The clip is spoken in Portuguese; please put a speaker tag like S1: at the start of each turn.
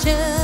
S1: paixão.